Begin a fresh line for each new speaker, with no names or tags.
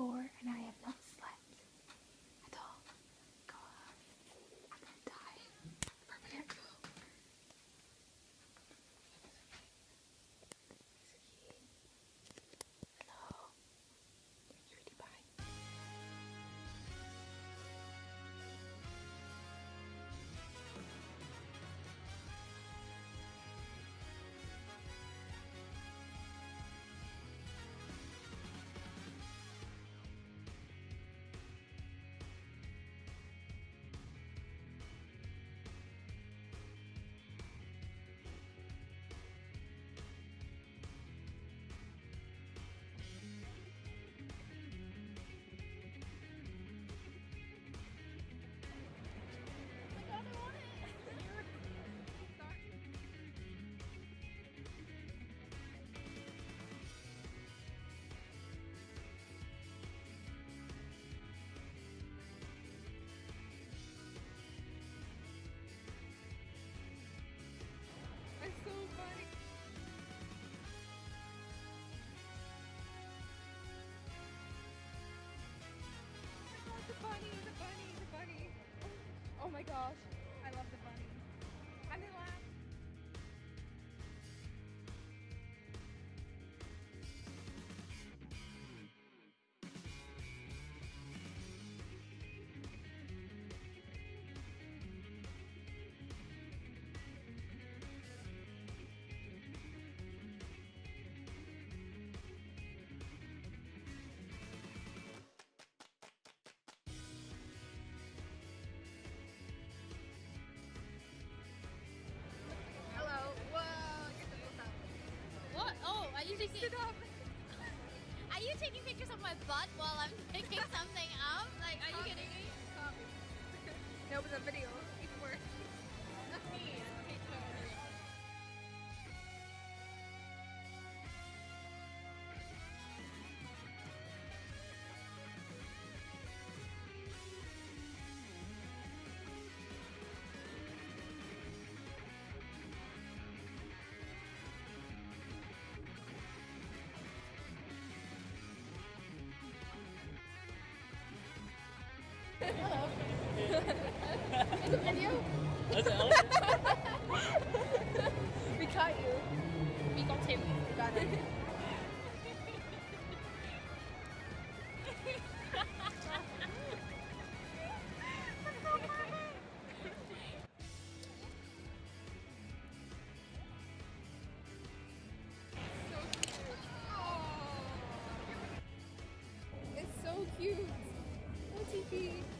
before and I have not
gosh.
my butt while I'm picking something up? Like, are you um, kidding me?
Um, Sorry. no, it
was a video. Hello.
Is it video?
Is it
we caught you.
We got him.
We got him. so cute.